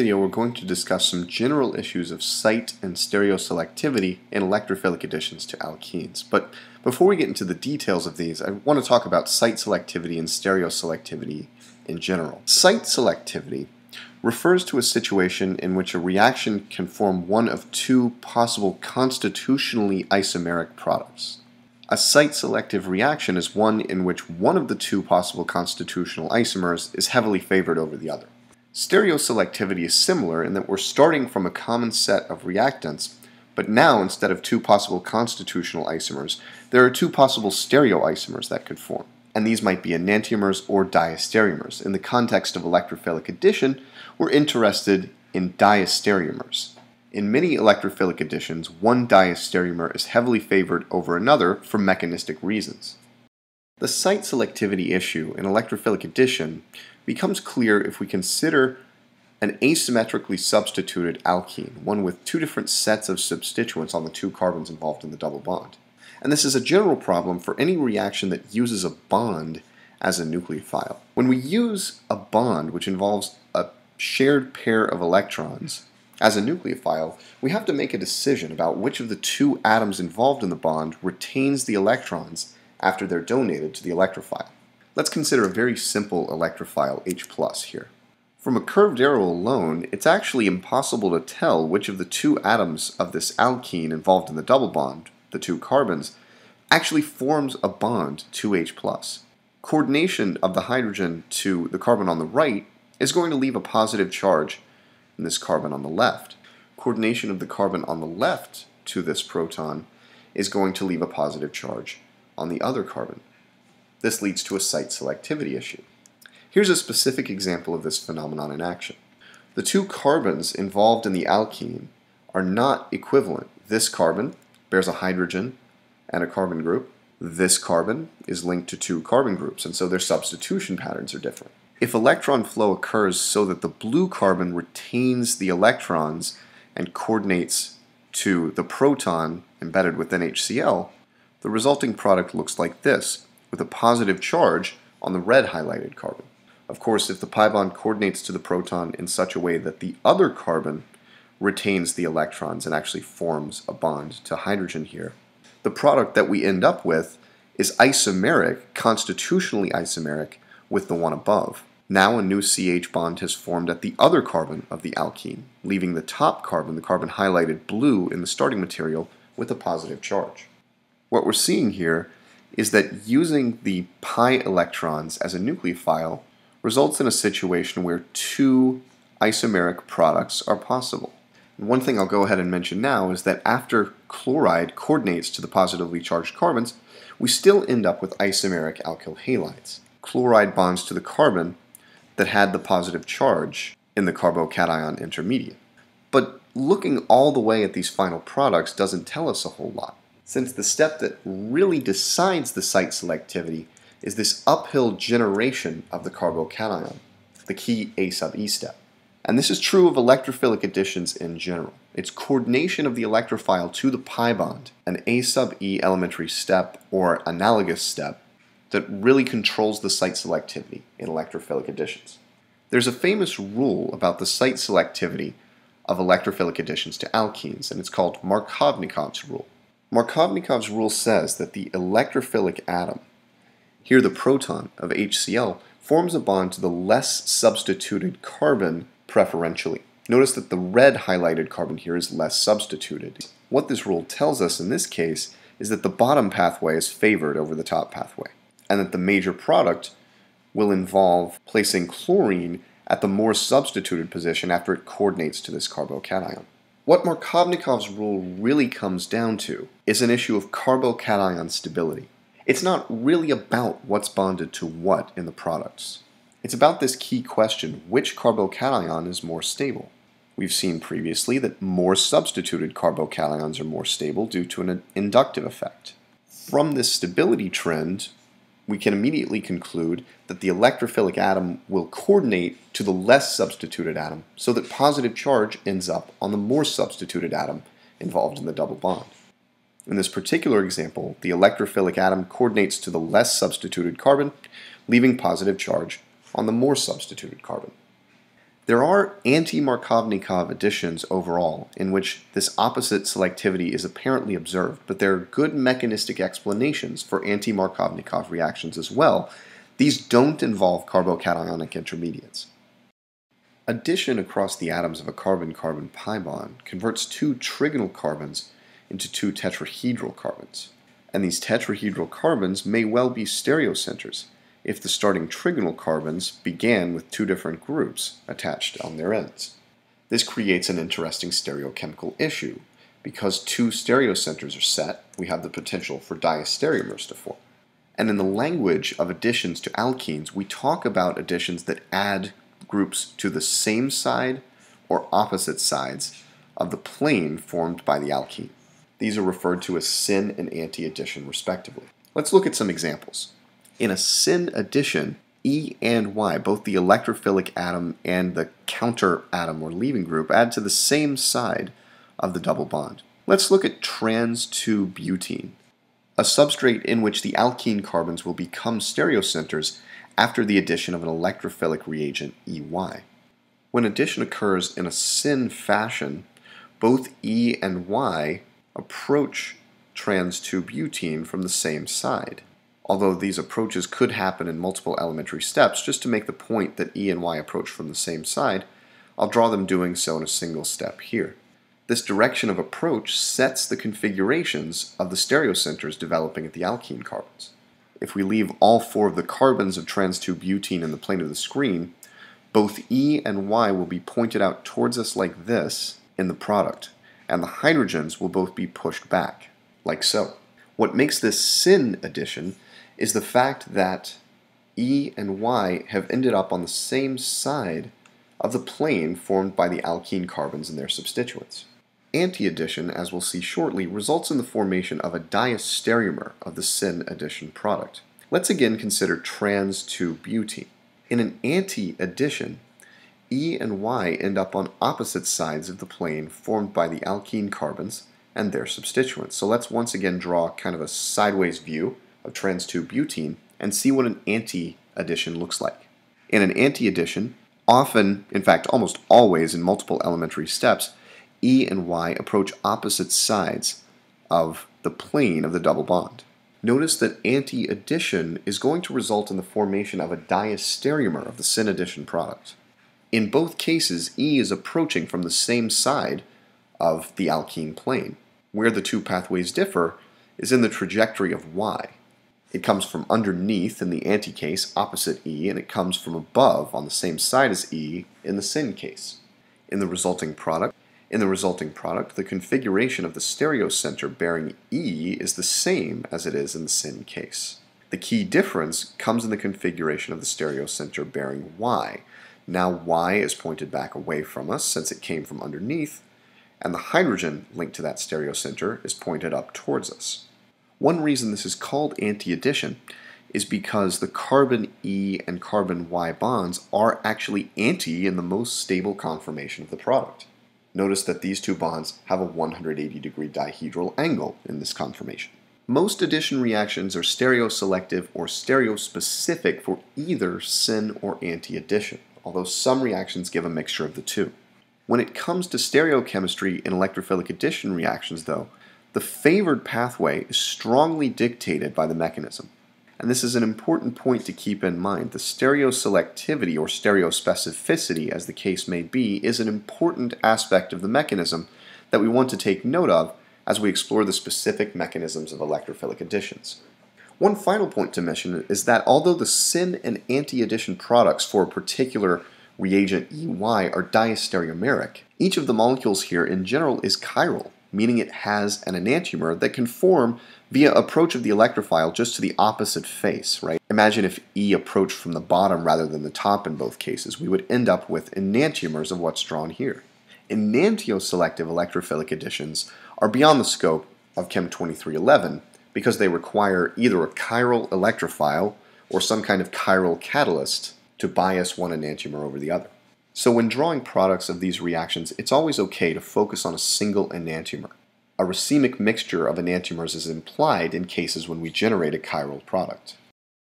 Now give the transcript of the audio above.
video we're going to discuss some general issues of site and stereoselectivity in electrophilic additions to alkenes. But before we get into the details of these, I want to talk about site selectivity and stereoselectivity in general. Site selectivity refers to a situation in which a reaction can form one of two possible constitutionally isomeric products. A site-selective reaction is one in which one of the two possible constitutional isomers is heavily favored over the other. Stereoselectivity is similar in that we're starting from a common set of reactants, but now instead of two possible constitutional isomers, there are two possible stereoisomers that could form. And these might be enantiomers or diastereomers. In the context of electrophilic addition, we're interested in diastereomers. In many electrophilic additions, one diastereomer is heavily favored over another for mechanistic reasons. The site selectivity issue in electrophilic addition becomes clear if we consider an asymmetrically substituted alkene, one with two different sets of substituents on the two carbons involved in the double bond. And this is a general problem for any reaction that uses a bond as a nucleophile. When we use a bond which involves a shared pair of electrons, as a nucleophile, we have to make a decision about which of the two atoms involved in the bond retains the electrons after they're donated to the electrophile. Let's consider a very simple electrophile H plus here. From a curved arrow alone, it's actually impossible to tell which of the two atoms of this alkene involved in the double bond, the two carbons, actually forms a bond to H+. Coordination of the hydrogen to the carbon on the right is going to leave a positive charge and this carbon on the left. Coordination of the carbon on the left to this proton is going to leave a positive charge on the other carbon. This leads to a site selectivity issue. Here's a specific example of this phenomenon in action. The two carbons involved in the alkene are not equivalent. This carbon bears a hydrogen and a carbon group. This carbon is linked to two carbon groups, and so their substitution patterns are different. If electron flow occurs so that the blue carbon retains the electrons and coordinates to the proton embedded within HCl, the resulting product looks like this, with a positive charge on the red highlighted carbon. Of course, if the pi bond coordinates to the proton in such a way that the other carbon retains the electrons and actually forms a bond to hydrogen here, the product that we end up with is isomeric, constitutionally isomeric, with the one above. Now a new CH bond has formed at the other carbon of the alkene, leaving the top carbon, the carbon highlighted blue in the starting material, with a positive charge. What we're seeing here is that using the pi electrons as a nucleophile results in a situation where two isomeric products are possible. One thing I'll go ahead and mention now is that after chloride coordinates to the positively charged carbons, we still end up with isomeric alkyl halides. Chloride bonds to the carbon that had the positive charge in the carbocation intermediate. But looking all the way at these final products doesn't tell us a whole lot, since the step that really decides the site selectivity is this uphill generation of the carbocation, the key A sub E step. And this is true of electrophilic additions in general. It's coordination of the electrophile to the pi bond, an A sub E elementary step or analogous step that really controls the site selectivity in electrophilic additions. There's a famous rule about the site selectivity of electrophilic additions to alkenes, and it's called Markovnikov's rule. Markovnikov's rule says that the electrophilic atom, here the proton of HCl, forms a bond to the less substituted carbon preferentially. Notice that the red highlighted carbon here is less substituted. What this rule tells us in this case is that the bottom pathway is favored over the top pathway and that the major product will involve placing chlorine at the more substituted position after it coordinates to this carbocation. What Markovnikov's rule really comes down to is an issue of carbocation stability. It's not really about what's bonded to what in the products. It's about this key question, which carbocation is more stable? We've seen previously that more substituted carbocations are more stable due to an inductive effect. From this stability trend, we can immediately conclude that the electrophilic atom will coordinate to the less substituted atom so that positive charge ends up on the more substituted atom involved in the double bond. In this particular example, the electrophilic atom coordinates to the less substituted carbon, leaving positive charge on the more substituted carbon. There are anti-Markovnikov additions overall in which this opposite selectivity is apparently observed, but there are good mechanistic explanations for anti-Markovnikov reactions as well. These don't involve carbocationic intermediates. Addition across the atoms of a carbon-carbon pi bond converts two trigonal carbons into two tetrahedral carbons. And these tetrahedral carbons may well be stereocenters, if the starting trigonal carbons began with two different groups attached on their ends. This creates an interesting stereochemical issue. Because two stereocenters are set, we have the potential for diastereomers to form. And in the language of additions to alkenes, we talk about additions that add groups to the same side or opposite sides of the plane formed by the alkene. These are referred to as syn and anti addition, respectively. Let's look at some examples. In a syn addition, E and Y, both the electrophilic atom and the counter atom or leaving group, add to the same side of the double bond. Let's look at trans 2-butene, a substrate in which the alkene carbons will become stereocenters after the addition of an electrophilic reagent EY. When addition occurs in a syn fashion, both E and Y approach trans 2-butene from the same side although these approaches could happen in multiple elementary steps, just to make the point that E and Y approach from the same side, I'll draw them doing so in a single step here. This direction of approach sets the configurations of the stereocenters developing at the alkene carbons. If we leave all four of the carbons of trans-2-butene in the plane of the screen, both E and Y will be pointed out towards us like this in the product, and the hydrogens will both be pushed back, like so. What makes this syn addition is the fact that E and Y have ended up on the same side of the plane formed by the alkene carbons and their substituents. Anti-addition, as we'll see shortly, results in the formation of a diastereomer of the syn addition product. Let's again consider trans-2-butene. In an anti-addition, E and Y end up on opposite sides of the plane formed by the alkene carbons and their substituents. So let's once again draw kind of a sideways view of trans-2-butene and see what an anti-addition looks like. In an anti-addition, often, in fact almost always in multiple elementary steps, E and Y approach opposite sides of the plane of the double bond. Notice that anti-addition is going to result in the formation of a diastereomer of the syn addition product. In both cases, E is approaching from the same side of the alkene plane. Where the two pathways differ is in the trajectory of Y. It comes from underneath in the anti case opposite E, and it comes from above on the same side as E in the syn case. In the resulting product, in the resulting product, the configuration of the stereocenter bearing E is the same as it is in the syn case. The key difference comes in the configuration of the stereocenter bearing Y. Now Y is pointed back away from us since it came from underneath, and the hydrogen linked to that stereocenter is pointed up towards us. One reason this is called anti-addition is because the carbon E and carbon Y bonds are actually anti in the most stable conformation of the product. Notice that these two bonds have a 180 degree dihedral angle in this conformation. Most addition reactions are stereoselective or stereospecific for either syn or anti-addition, although some reactions give a mixture of the two. When it comes to stereochemistry in electrophilic addition reactions, though, the favored pathway is strongly dictated by the mechanism. And this is an important point to keep in mind. The stereoselectivity or stereospecificity, as the case may be, is an important aspect of the mechanism that we want to take note of as we explore the specific mechanisms of electrophilic additions. One final point to mention is that although the syn and anti-addition products for a particular reagent EY are diastereomeric, each of the molecules here in general is chiral, meaning it has an enantiomer that can form via approach of the electrophile just to the opposite face, right? Imagine if E approached from the bottom rather than the top in both cases. We would end up with enantiomers of what's drawn here. Enantioselective electrophilic additions are beyond the scope of Chem 2311 because they require either a chiral electrophile or some kind of chiral catalyst to bias one enantiomer over the other. So when drawing products of these reactions, it's always okay to focus on a single enantiomer. A racemic mixture of enantiomers is implied in cases when we generate a chiral product.